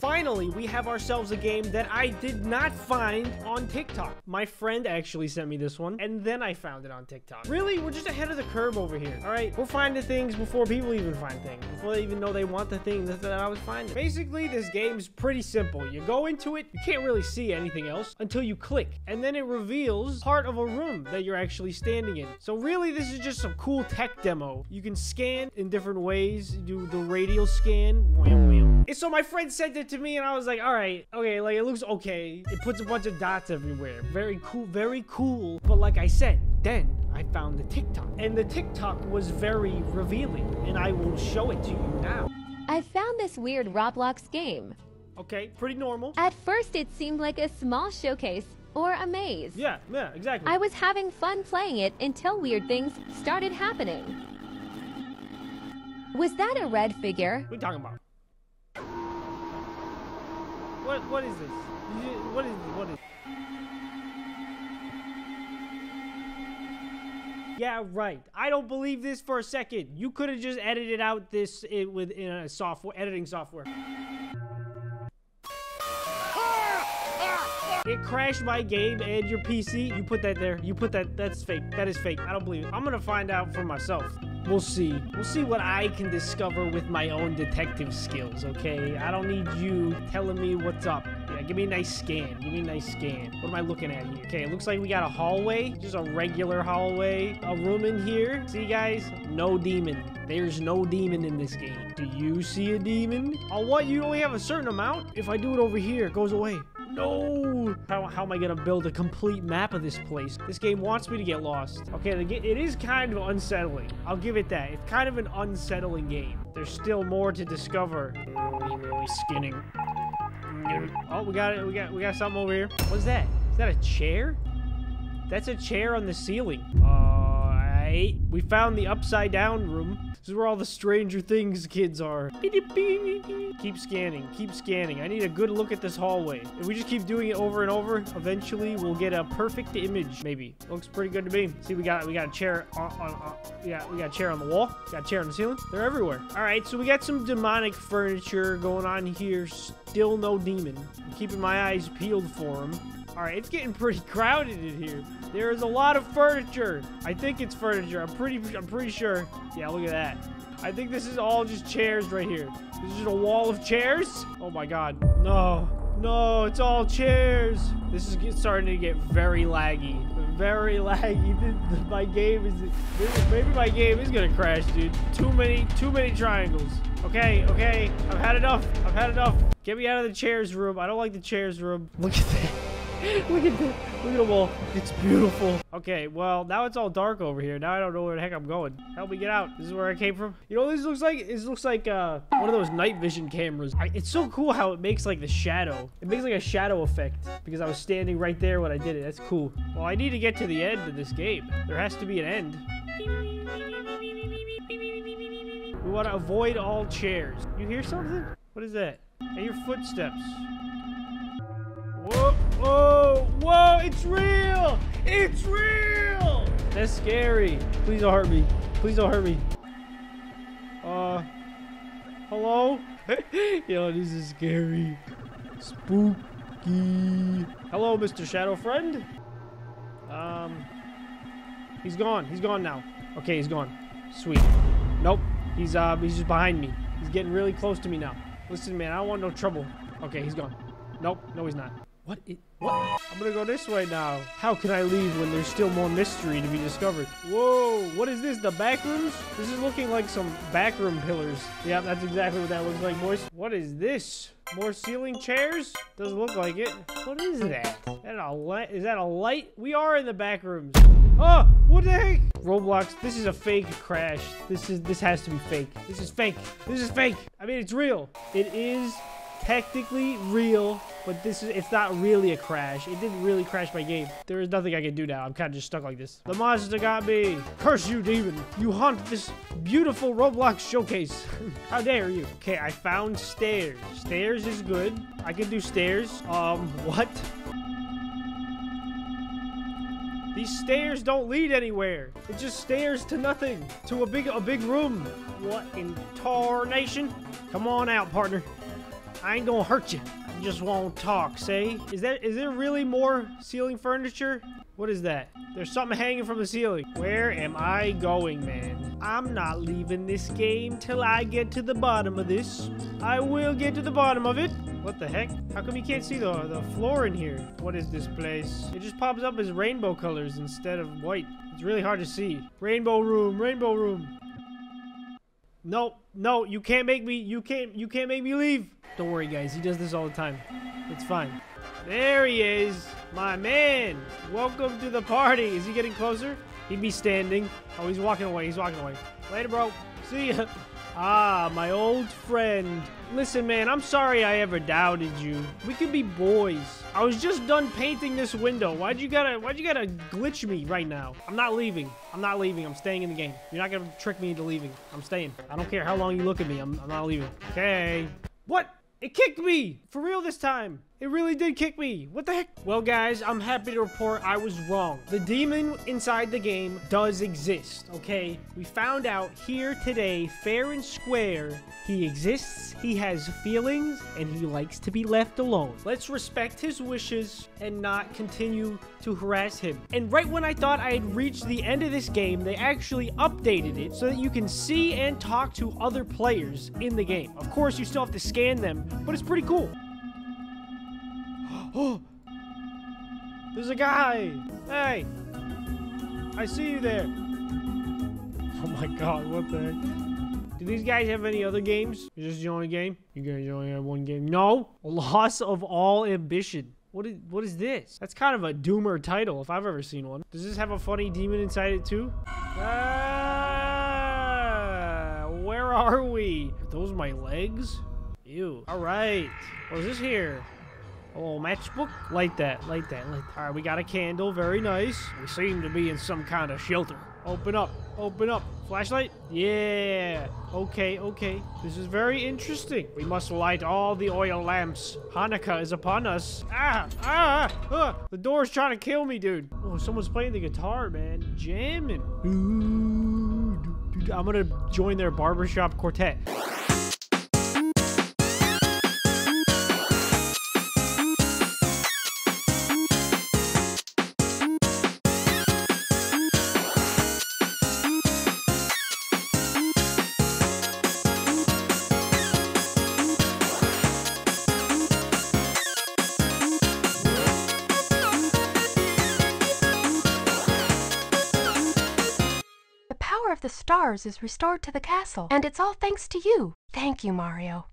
Finally, we have ourselves a game that I did not find on TikTok. My friend actually sent me this one, and then I found it on TikTok. Really? We're just ahead of the curve over here, all right? We're finding things before people even find things, before they even know they want the thing that, I was finding. Basically, this game's pretty simple. You go into it, you can't really see anything else until you click, and then it reveals part of a room that you're actually standing in. So really, this is just some cool tech demo. You can scan in different ways, do the radial scan. And so my friend sent it to me and I was like, all right, okay, like it looks okay. It puts a bunch of dots everywhere. Very cool, very cool. But like I said, then I found the TikTok. And the TikTok was very revealing. And I will show it to you now. I found this weird Roblox game. Okay, pretty normal. At first, it seemed like a small showcase or a maze. Yeah, yeah, exactly. I was having fun playing it until weird things started happening. Was that a red figure? What are you talking about? What what is this? What is what is Yeah, right. I don't believe this for a second. You could have just edited out this with in a software editing software. It crashed my game and your PC. You put that there. You put that. That's fake. That is fake. I don't believe it. I'm gonna find out for myself. We'll see. We'll see what I can discover with my own detective skills, okay? I don't need you telling me what's up. Yeah, give me a nice scan. Give me a nice scan. What am I looking at here? Okay, it looks like we got a hallway. Just a regular hallway. A room in here. See, guys? No demon. There's no demon in this game. Do you see a demon? Oh, what? You only have a certain amount? If I do it over here, it goes away. No! How, how am I gonna build a complete map of this place? This game wants me to get lost. Okay, it is kind of unsettling. I'll give it that. It's kind of an unsettling game. There's still more to discover. Really skinning. Oh, we got it. We got we got something over here. What's that? Is that a chair? That's a chair on the ceiling. Uh, Alright. We found the upside down room. This is where all the Stranger Things kids are. Keep scanning. Keep scanning. I need a good look at this hallway. If we just keep doing it over and over, eventually we'll get a perfect image. Maybe. Looks pretty good to me. See, we got we got a chair on, on, on yeah, we got a chair on the wall. Got a chair on the ceiling. They're everywhere. All right, so we got some demonic furniture going on here. Still no demon. I'm keeping my eyes peeled for him. All right, it's getting pretty crowded in here. There is a lot of furniture. I think it's furniture. I'm pretty I'm pretty sure. Yeah, look at that. I think this is all just chairs right here. This is just a wall of chairs. Oh my god. No. No, it's all chairs. This is starting to get very laggy. Very laggy. my game is maybe my game is gonna crash, dude. Too many too many triangles. Okay, okay. I've had enough. I've had enough. Get me out of the chairs room. I don't like the chairs room. Look at that. look at the look at the wall. It's beautiful. Okay, well now it's all dark over here. Now I don't know where the heck I'm going. Help me get out. This is where I came from. You know this looks like? This looks like uh one of those night vision cameras. I, it's so cool how it makes like the shadow. It makes like a shadow effect because I was standing right there when I did it. That's cool. Well, I need to get to the end of this game. There has to be an end. We want to avoid all chairs. You hear something? What is that? And your footsteps. It's real! That's scary. Please don't hurt me. Please don't hurt me. Uh, hello? Yo, this is scary. Spooky. Hello, Mr. Shadow Friend. Um, he's gone. He's gone now. Okay, he's gone. Sweet. Nope. He's, uh, he's just behind me. He's getting really close to me now. Listen, man, I don't want no trouble. Okay, he's gone. Nope. No, he's not. What? what? I'm gonna go this way now. How can I leave when there's still more mystery to be discovered? Whoa, what is this? The back rooms? This is looking like some backroom pillars. Yeah, that's exactly what that looks like, boys. What is this? More ceiling chairs? Doesn't look like it. What is that? Is that a light? Is that a light? We are in the back rooms. Oh, what the heck? Roblox, this is a fake crash. This is this has to be fake. This is fake. This is fake. I mean, it's real. It is technically real, but this is it's not really a crash. It didn't really crash my game. There is nothing I can do now. I'm kind of just stuck like this. The monster got me. Curse you, demon. You haunt this beautiful Roblox showcase. How dare you? Okay, I found stairs. Stairs is good. I can do stairs. Um, what? These stairs don't lead anywhere. It just stairs to nothing. To a big a big room. What in tarnation? Come on out, partner. I ain't gonna hurt you. Just won't talk, say? Is that is there really more ceiling furniture? What is that? There's something hanging from the ceiling. Where am I going, man? I'm not leaving this game till I get to the bottom of this. I will get to the bottom of it. What the heck? How come you can't see the, the floor in here? What is this place? It just pops up as rainbow colors instead of white. It's really hard to see. Rainbow room, rainbow room. No, no, you can't make me, you can't, you can't make me leave. Don't worry, guys. He does this all the time. It's fine. There he is, my man. Welcome to the party. Is he getting closer? He'd be standing. Oh, he's walking away. He's walking away. Later, bro. See ya. Ah, my old friend. Listen, man, I'm sorry I ever doubted you. We could be boys. I was just done painting this window. Why'd you gotta, why'd you gotta glitch me right now? I'm not leaving. I'm not leaving. I'm staying in the game. You're not gonna trick me into leaving. I'm staying. I don't care how long you look at me. I'm, I'm not leaving. Okay. What? It kicked me! For real this time. It really did kick me. What the heck? Well, guys, I'm happy to report I was wrong. The demon inside the game does exist, okay? We found out here today, fair and square, he exists, he has feelings, and he likes to be left alone. Let's respect his wishes and not continue to harass him. And right when I thought I had reached the end of this game, they actually updated it so that you can see and talk to other players in the game. Of course, you still have to scan them, but it's pretty cool. Oh! There's a guy! Hey! I see you there! Oh my god, what the heck? Do these guys have any other games? Is this the only game? You guys only have one game? No! Loss of all ambition. What is, what is this? That's kind of a doomer title if I've ever seen one. Does this have a funny demon inside it too? Ah, where are we? Are those my legs? Ew. All right. What is this here? Oh, matchbook? Light that, light that, light that. All right, we got a candle. Very nice. We seem to be in some kind of shelter. Open up, open up. Flashlight? Yeah. Okay, okay. This is very interesting. We must light all the oil lamps. Hanukkah is upon us. Ah, ah, ah. The door's trying to kill me, dude. Oh, someone's playing the guitar, man. Jamming. Ooh, dude, I'm gonna join their barbershop quartet. Of the stars is restored to the castle, and it's all thanks to you. Thank you, Mario.